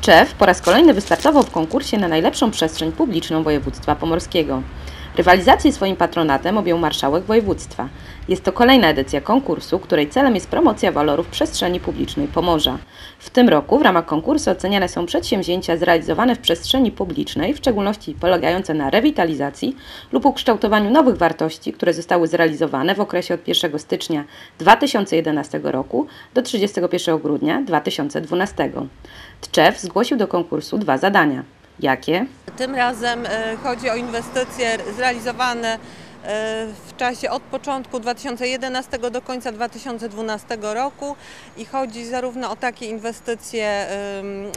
Tczew po raz kolejny wystartował w konkursie na najlepszą przestrzeń publiczną województwa pomorskiego. Rywalizację swoim patronatem objął marszałek województwa. Jest to kolejna edycja konkursu, której celem jest promocja walorów przestrzeni publicznej Pomorza. W tym roku w ramach konkursu oceniane są przedsięwzięcia zrealizowane w przestrzeni publicznej, w szczególności polegające na rewitalizacji lub ukształtowaniu nowych wartości, które zostały zrealizowane w okresie od 1 stycznia 2011 roku do 31 grudnia 2012. Tczew zgłosił do konkursu dwa zadania. Jakie? Tym razem e, chodzi o inwestycje zrealizowane e, w czasie od początku 2011 do końca 2012 roku i chodzi zarówno o takie inwestycje,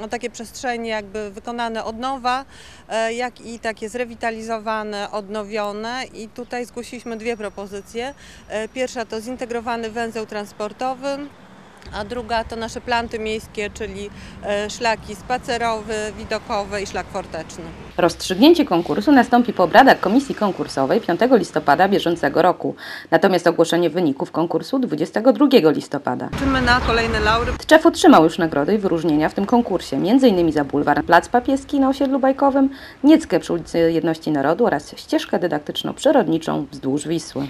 o takie przestrzenie jakby wykonane od nowa, e, jak i takie zrewitalizowane, odnowione i tutaj zgłosiliśmy dwie propozycje. Pierwsza to zintegrowany węzeł transportowy, a druga to nasze planty miejskie, czyli e, szlaki spacerowe, widokowe i szlak forteczny. Rozstrzygnięcie konkursu nastąpi po obradach komisji konkursowej 5 listopada bieżącego roku, natomiast ogłoszenie wyników konkursu 22 listopada. Liczymy na kolejne laury. Tczew otrzymał już nagrody i wyróżnienia w tym konkursie, m.in. za bulwar Plac Papieski na osiedlu Bajkowym, Nieckę przy ulicy Jedności Narodu oraz ścieżkę dydaktyczno-przyrodniczą wzdłuż Wisły.